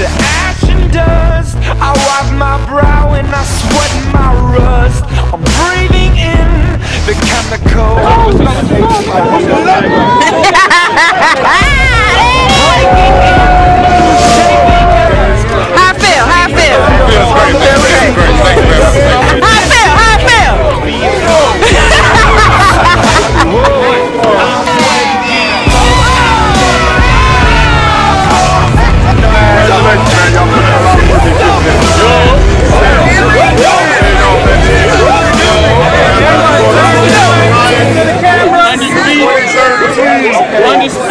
to ash and dust. I wipe my brow and I sweat Undisputed. World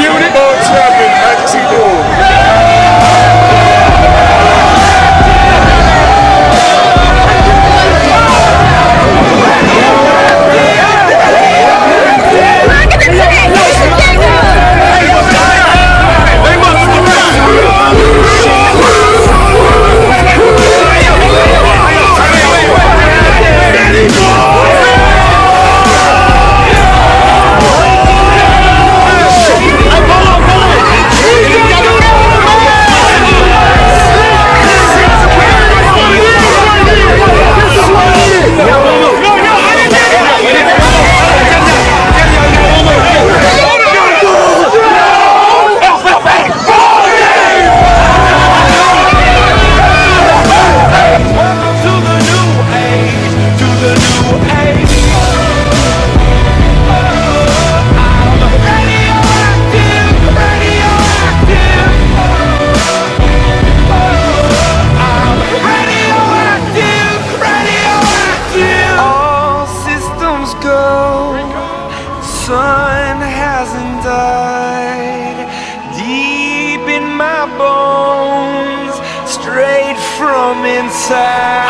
bones straight from inside.